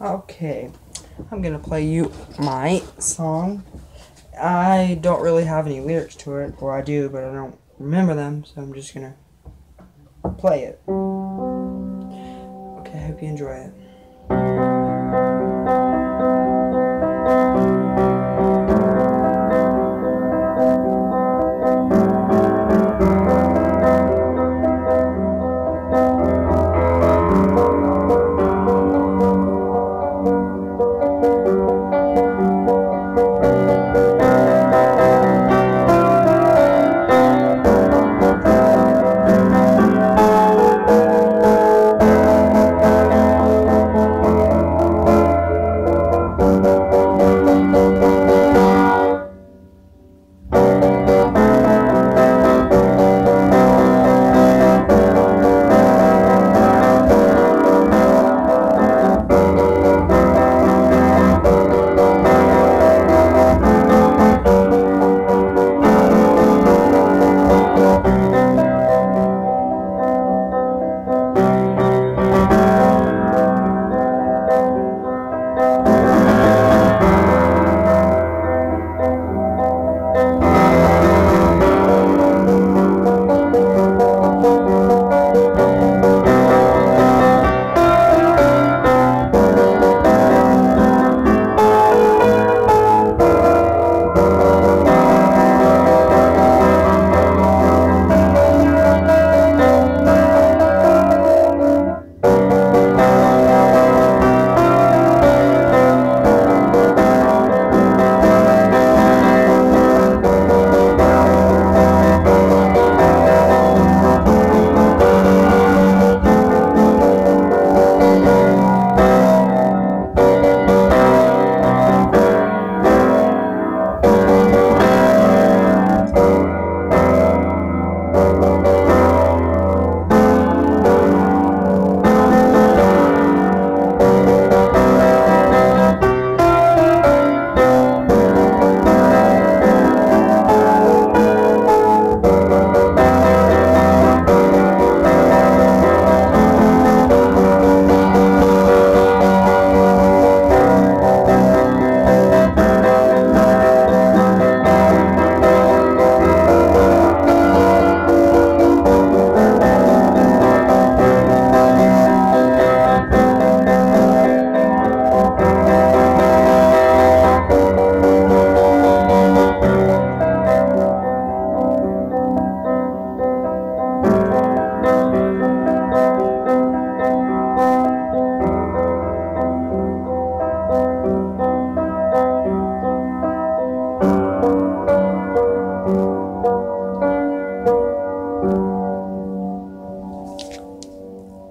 Okay, I'm gonna play you my song. I don't really have any lyrics to it, or I do, but I don't remember them, so I'm just gonna play it. Okay, I hope you enjoy it.